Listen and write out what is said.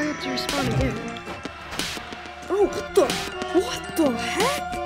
hell did your spawn do? Oh, what the? What the heck?